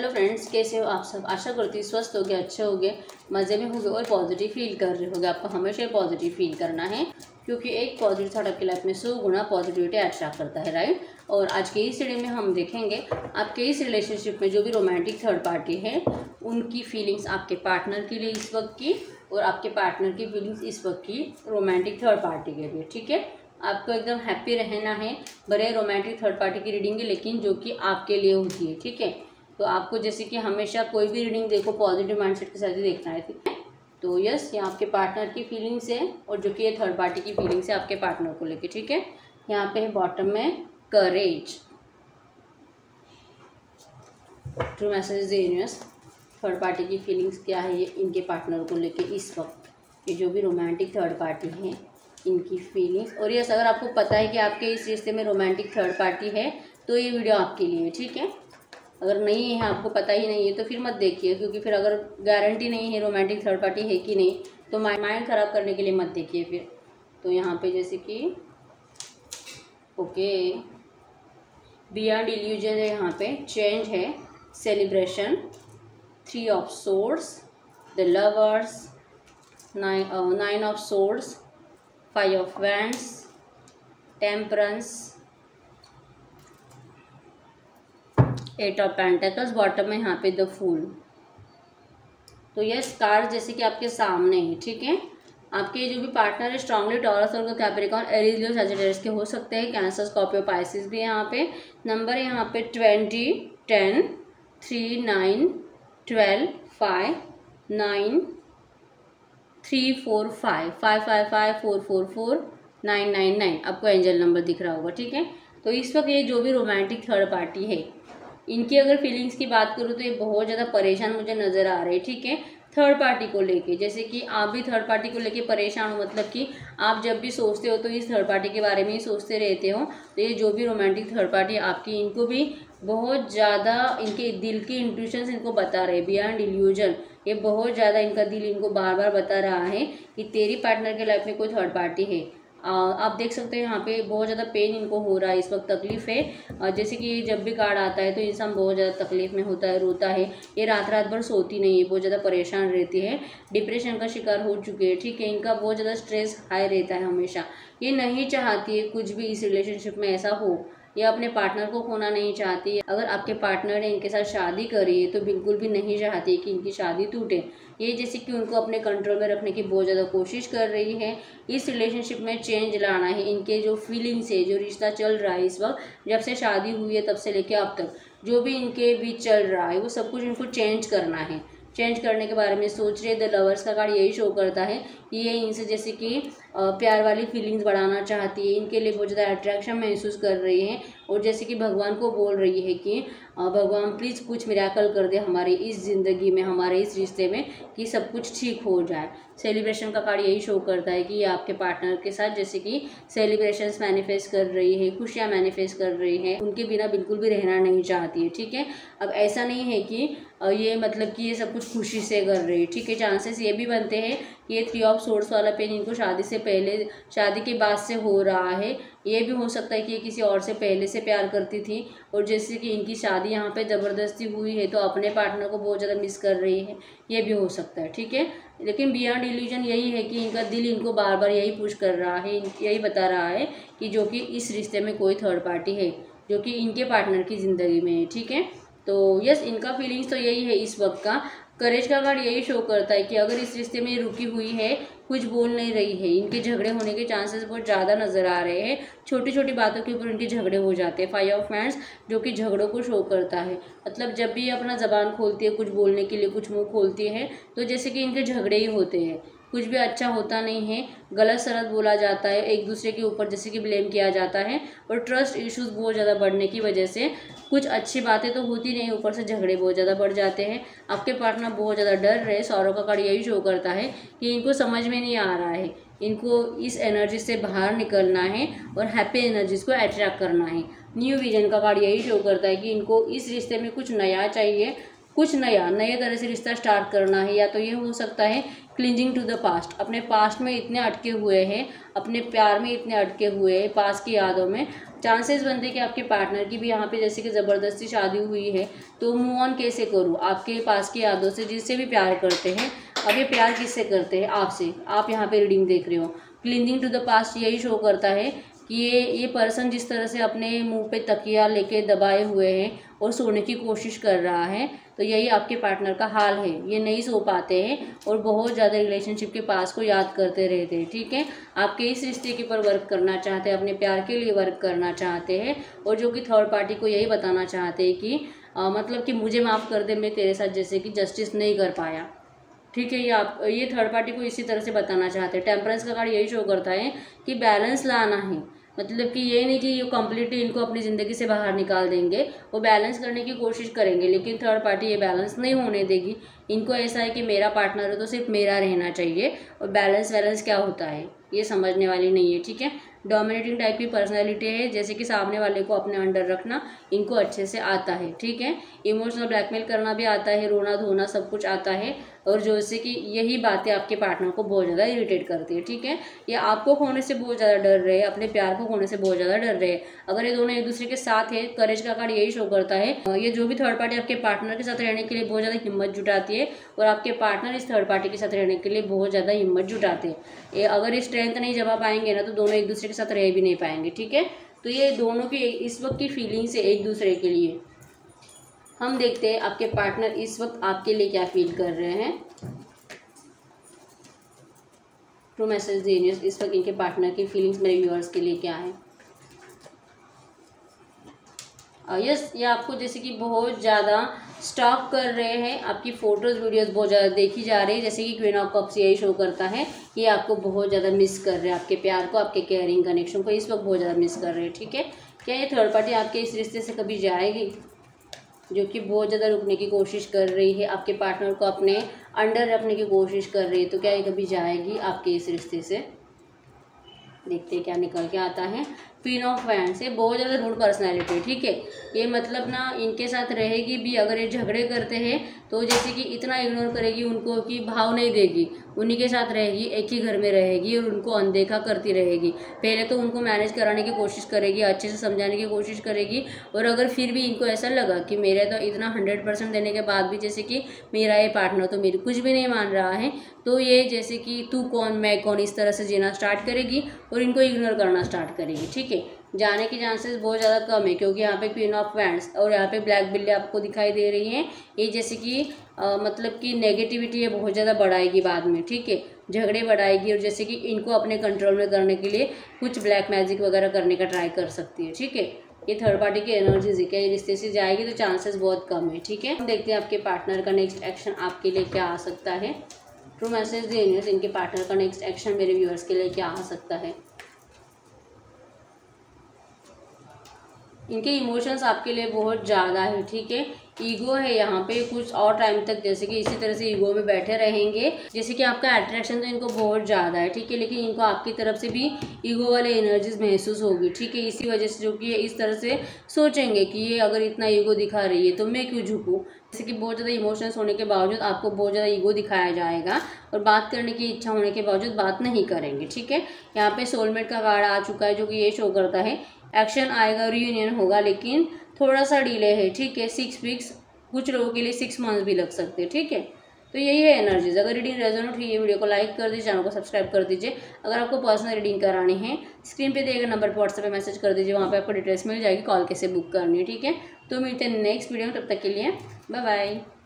Hello friends कैसे हो आप सब? आशा करती हूँ स्वस्थ हो गए अच्छे हो गए मज़े में हो गए और पॉजिटिव फील कर रहे होगे। आपको हमेशा पॉजिटिव फील करना है, क्योंकि एक पॉजिटिव थॉट आपकी लाइफ में सौ गुना पॉजिटिविटी अट्रैक्ट करता है राइट और आज के इस वीडियो में हम देखेंगे, आपके इस रिलेशनशिप में जो भी रोमांटिक थर्ड पार्टी है, उनकी फीलिंग्स आपके पार्टनर के लिए इस वक्त की और आपके पार्टनर की फीलिंग्स इस वक्त की रोमांटिक थर्ड पार्टी के लिए, ठीक है? आपको एकदम हैप्पी रहना है, बड़े रोमांटिक थर्ड पार्टी की रीडिंग है, लेकिन जो कि आपके लिए होती है, ठीक है? तो आपको जैसे कि हमेशा कोई भी रीडिंग देखो पॉजिटिव माइंडसेट के साथ ही देखना है ठीक है? तो यस ये आपके पार्टनर की फीलिंग्स है और जो कि ये थर्ड पार्टी की फीलिंग्स है आपके पार्टनर को लेके, ठीक है? यहाँ पे है बॉटम में courage true message universe third party की फीलिंग्स क्या है ये? इनके पार्टनर को लेके इस वक्त ये जो भी रोमांटिक थर्ड पार्टी है, इनकी फीलिंग्स और यस अगर आपको पता है कि आपके इस रिश्ते में रोमांटिक थर्ड पार्टी है तो ये वीडियो आपके लिए ठीक है? अगर नहीं है, आपको पता ही नहीं है तो फिर मत देखिए, क्योंकि फिर अगर गारंटी नहीं है रोमांटिक थर्ड पार्टी है कि नहीं तो माइंड ख़राब करने के लिए मत देखिए फिर। तो यहाँ पे जैसे कि ओके बियॉन्ड इल्यूजन है यहाँ पे चेंज है celebration three of swords the lovers nine nine of swords five of wands temperance eight of pentacles bottom में यहाँ पे द फूल तो ये स्टार जैसे कि आपके सामने है, ठीक है? आपके जो भी पार्टनर है स्ट्रांगली टॉरस और कैप्रिकॉन एरिजियो सजिटेरियस के हो सकते हैं कैंसर स्कॉर्पियो पाइसिस भी यहाँ पे. नंबर है यहाँ पे twenty ten three nine twelve five nine three four five five five five four four four nine nine nine आपको एंजल नंबर दिख रहा होगा, ठीक है? तो इस वक्त ये जो भी रोमांटिक थर्ड पार्टी है इनकी अगर फीलिंग्स की बात करूँ तो ये बहुत ज़्यादा परेशान मुझे नज़र आ रहे हैं, ठीक है? थर्ड पार्टी को लेके, जैसे कि आप भी थर्ड पार्टी को लेके परेशान हो मतलब कि आप जब भी सोचते हो तो इस थर्ड पार्टी के बारे में ही सोचते रहते हो तो ये जो भी रोमांटिक थर्ड पार्टी आपकी, इनको भी बहुत ज़्यादा इनके दिल के इंट्यूशन इनको बता रहे बियॉन्ड इल्यूजन ये बहुत ज़्यादा इनका दिल इनको बार बार बता रहा है कि तेरी पार्टनर के लाइफ में कोई थर्ड पार्टी है। आप देख सकते हैं यहाँ पे बहुत ज़्यादा पेन इनको हो रहा है, इस वक्त तकलीफ़ है। जैसे कि जब भी कार्ड आता है तो इंसान बहुत ज़्यादा तकलीफ़ में होता है, रोता है। ये रात रात भर सोती नहीं है, बहुत ज़्यादा परेशान रहती है। डिप्रेशन का शिकार हो चुके हैं, ठीक है, इनका बहुत ज़्यादा स्ट्रेस हाई रहता है हमेशा। ये नहीं चाहती है कुछ भी इस रिलेशनशिप में ऐसा हो। या अपने पार्टनर को खोना नहीं चाहती, अगर आपके पार्टनर ने इनके साथ शादी करी है तो बिल्कुल भी नहीं चाहती कि इनकी शादी टूटे। ये जैसे कि उनको अपने कंट्रोल में रखने की बहुत ज़्यादा कोशिश कर रही है। इस रिलेशनशिप में चेंज लाना है। इनके जो फीलिंग्स है, जो रिश्ता चल रहा है इस वक्त, जब से शादी हुई है तब से लेके अब तक, जो भी इनके बीच चल रहा है, वो सब कुछ इनको चेंज करना है। चेंज करने के बारे में सोच रहे द लवर्स का कार्ड यही शो करता है ये इनसे जैसे कि प्यार वाली फीलिंग्स बढ़ाना चाहती है, इनके लिए बहुत ज़्यादा अट्रैक्शन महसूस कर रही है। और जैसे कि भगवान को बोल रही है कि भगवान प्लीज़ कुछ मिराकल कर दे हमारे इस ज़िंदगी में, हमारे इस रिश्ते में कि सब कुछ ठीक हो जाए. सेलिब्रेशन का कार्ड यही शो करता है कि ये आपके पार्टनर के साथ जैसे कि सेलिब्रेशंस मैनिफेस्ट कर रही है, खुशियाँ मैनिफेस्ट कर रही है, उनके बिना बिल्कुल भी रहना नहीं चाहती है, ठीक है? अब ऐसा नहीं है कि ये मतलब कि ये सब कुछ खुशी से कर रही है, ठीक है? चांसेस ये भी बनते हैं कि ये थ्री ऑफ़ सोर्स वाला पेन इनको शादी से पहले, शादी के बाद से हो रहा है ये भी हो सकता है कि ये किसी और से पहले से प्यार करती थी और जैसे कि इनकी शादी यहाँ पे ज़बरदस्ती हुई है तो अपने पार्टनर को बहुत ज़्यादा मिस कर रही है, ये भी हो सकता है, ठीक है? लेकिन बियॉन्ड इल्यूजन यही है कि इनका दिल इनको बार बार यही पुश कर रहा है यही बता रहा है कि जो कि इस रिश्ते में कोई थर्ड पार्टी है, जो कि इनके पार्टनर की ज़िंदगी में है, ठीक है? तो यस इनका फीलिंग्स तो यही है इस वक्त का करेज का कार्ड यही शो करता है कि अगर इस रिश्ते में रुकी हुई है, कुछ बोल नहीं रही है, इनके झगड़े होने के चांसेस बहुत ज़्यादा नज़र आ रहे हैं। छोटी छोटी बातों के ऊपर इनके झगड़े हो जाते हैं फाइव ऑफ़ हैंड्स जो कि झगड़ों को शो करता है। मतलब जब भी अपना ज़बान खोलती है, कुछ बोलने के लिए कुछ मुँह खोलती है तो जैसे कि इनके झगड़े ही होते हैं। कुछ भी अच्छा होता नहीं है, गलत सरत बोला जाता है, एक दूसरे के ऊपर जैसे कि ब्लेम किया जाता है और ट्रस्ट इश्यूज़ बहुत ज़्यादा बढ़ने की वजह से कुछ अच्छी बातें तो होती नहीं, ऊपर से झगड़े बहुत ज़्यादा बढ़ जाते हैं। आपके पार्टनर बहुत ज़्यादा डर रहे सौरव का कार्ड यही शो करता है कि इनको समझ में नहीं आ रहा है। इनको इस एनर्जी से बाहर निकलना है और हैप्पी एनर्जीज को अट्रैक्ट करना है। न्यू विजन का कार्ड यही शो करता है कि इनको इस रिश्ते में कुछ नया चाहिए कुछ नया, नए तरह से रिश्ता स्टार्ट करना है या तो ये हो सकता है क्लिंजिंग टू द पास्ट अपने पास्ट में इतने अटके हुए हैं, अपने प्यार में इतने अटके हुए हैं पास की यादों में। चांसेस बनते हैं कि आपके पार्टनर की भी यहाँ पे जैसे कि ज़बरदस्ती शादी हुई है तो मूव ऑन कैसे करूँ? आपके पास की यादों से जिससे भी प्यार करते हैं, अब ये प्यार किससे करते हैं? आपसे। आप यहाँ पे रीडिंग देख रहे हो। क्लिंजिंग टू द पास्ट यही शो करता है ये ये पर्सन जिस तरह से अपने मुँह पे तकिया लेके दबाए हुए हैं और सोने की कोशिश कर रहा है तो यही आपके पार्टनर का हाल है। ये नहीं सो पाते हैं और बहुत ज़्यादा रिलेशनशिप के पास को याद करते रहते हैं ठीक है? आपके इस रिश्ते के ऊपर वर्क करना चाहते हैं अपने प्यार के लिए वर्क करना चाहते हैं और जो कि थर्ड पार्टी को यही बताना चाहते हैं कि आ, मतलब कि मुझे माफ़ कर दे मैं तेरे साथ जैसे कि जस्टिस नहीं कर पाया। ठीक है ये आप ये थर्ड पार्टी को इसी तरह से बताना चाहते हैं। टेम्परेंस का कार्ड यही शो करता है कि बैलेंस लाना है। मतलब कि ये नहीं कि ये कम्प्लीटली इनको अपनी ज़िंदगी से बाहर निकाल देंगे, वो बैलेंस करने की कोशिश करेंगे, लेकिन थर्ड पार्टी ये बैलेंस नहीं होने देगी। इनको ऐसा है कि मेरा पार्टनर है तो सिर्फ़ मेरा रहना चाहिए, और बैलेंस वैलेंस क्या होता है? ये समझने वाली नहीं है, ठीक है? डोमिनेटिंग टाइप की पर्सनैलिटी है, जैसे कि सामने वाले को अपने अंडर रखना इनको अच्छे से आता है, ठीक है? इमोशनल ब्लैकमेल करना भी आता है, रोना धोना सब कुछ आता है और जो जैसे कि यही बातें आपके पार्टनर को बहुत ज़्यादा इरीटेट करती है, ठीक है? ये आपको खोने से बहुत ज़्यादा डर रहे, अपने प्यार को खोने से बहुत ज़्यादा डर रहे। अगर ये दोनों एक दूसरे के साथ है करेज का कार्ड यही शो करता है। ये जो भी थर्ड पार्टी आपके पार्टनर के साथ रहने के लिए बहुत ज़्यादा हिम्मत जुटाती है और आपके पार्टनर इस थर्ड पार्टी के साथ रहने के लिए बहुत ज़्यादा हिम्मत जुटाते हैं। अगर ये स्ट्रेंथ नहीं जमा पाएँगे ना तो दोनों एक दूसरे के साथ रह भी नहीं पाएँगे, ठीक है? तो ये दोनों की इस वक्त की फीलिंग्स है एक दूसरे के लिए। हम देखते हैं आपके पार्टनर इस वक्त आपके लिए क्या फील कर रहे हैं। ट्रू मैसेज यूनिवर्स इस वक्त इनके पार्टनर की फीलिंग्स मेरे व्यूअर्स के लिए क्या है। यस ये आपको जैसे कि बहुत ज़्यादा स्टॉक कर रहे हैं, आपकी फ़ोटोज़ वीडियोस बहुत ज़्यादा देखी जा रही है, जैसे कि क्वीन ऑफ़ कप्स यही शो करता है, ये आपको बहुत ज़्यादा मिस कर रहे हैं, आपके प्यार को, आपके केयरिंग कनेक्शन को, इस वक्त बहुत ज़्यादा मिस कर रहे हैं, ठीक है? क्या ये थर्ड पार्टी आपके इस रिश्ते से कभी जाएगी? जो कि बहुत ज़्यादा रुकने की कोशिश कर रही है, आपके पार्टनर को अपने अंडर रखने की कोशिश कर रही है तो क्या ये कभी जाएगी आपके इस रिश्ते से? देखते हैं क्या निकल के आता है। क्वीन ऑफ़ वैंड्स ये बहुत ज़्यादा रूड पर्सनैलिटी है, ठीक है? ये मतलब ना इनके साथ रहेगी भी, अगर ये झगड़े करते हैं तो जैसे कि इतना इग्नोर करेगी उनको कि भाव नहीं देगी। उन्हीं के साथ रहेगी, एक ही घर में रहेगी और उनको अनदेखा करती रहेगी। पहले तो उनको मैनेज कराने की कोशिश करेगी, अच्छे से समझाने की कोशिश करेगी और अगर फिर भी इनको ऐसा लगा कि मेरे तो इतना हंड्रेड परसेंट देने के बाद भी जैसे कि मेरा ये पार्टनर तो मेरी कुछ भी नहीं मान रहा है तो ये जैसे कि तू कौन, मैं कौन, इस तरह से जीना स्टार्ट करेगी और इनको इग्नोर करना स्टार्ट करेगी, ठीक है जाने के चांसेस बहुत ज़्यादा कम है क्योंकि यहाँ पे क्वीन ऑफ़ वैंड्स और यहाँ पे ब्लैक बिल्ली आपको दिखाई दे रही है। ये जैसे कि आ, मतलब कि नेगेटिविटी है बहुत ज़्यादा बढ़ाएगी बाद में ठीक है? झगड़े बढ़ाएगी और जैसे कि इनको अपने कंट्रोल में करने के लिए कुछ ब्लैक मैजिक वगैरह करने का ट्राई कर सकती है ठीक है? ये थर्ड पार्टी की एनर्जीज है रिश्ते से जाएगी तो चांसेस बहुत कम है ठीक है? हम देखते हैं आपके पार्टनर का नेक्स्ट एक्शन आपके लिए क्या आ सकता है। ट्रू मैसेज दी इनके पार्टनर का नेक्स्ट एक्शन मेरे व्यूअर्स के लिए क्या आ सकता है। इनके इमोशंस आपके लिए बहुत ज़्यादा है, ठीक है? ईगो है यहाँ पे कुछ और टाइम तक, जैसे कि इसी तरह से ईगो में बैठे रहेंगे। जैसे कि आपका अट्रैक्शन तो इनको बहुत ज़्यादा है, ठीक है? लेकिन इनको आपकी तरफ़ से भी ईगो वाले एनर्जीज महसूस होगी, ठीक है? इसी वजह से जो कि इस तरह से सोचेंगे कि ये अगर इतना ईगो दिखा रही है तो मैं क्यों झुकूँ? जैसे कि बहुत ज़्यादा इमोशंस होने के बावजूद आपको बहुत ज़्यादा ईगो दिखाया जाएगा और बात करने की इच्छा होने के बावजूद बात नहीं करेंगे, ठीक है? यहाँ पे सोलमेट का कार्ड आ चुका है जो कि ये शो करता है। एक्शन आएगा रियूनियन होगा, लेकिन थोड़ा सा डिले है, ठीक है? सिक्स वीक्स कुछ लोगों के लिए सिक्स मंथ्स भी लग सकते हैं, ठीक है? तो यही है एनर्जीज अगर रीडिंग रेजोनेट हुई है वीडियो को लाइक कर दीजिए चैनल को सब्सक्राइब कर दीजिए। अगर आपको पर्सनल रीडिंग करानी है स्क्रीन पे दिए गए नंबर पर व्हाट्सएप पे मैसेज कर दीजिए, वहाँ पे आपको डिटेल्स मिल जाएगी कॉल कैसे बुक करनी है, ठीक है? तो मिलते हैं नेक्स्ट वीडियो में, तब तक के लिए बाय बाय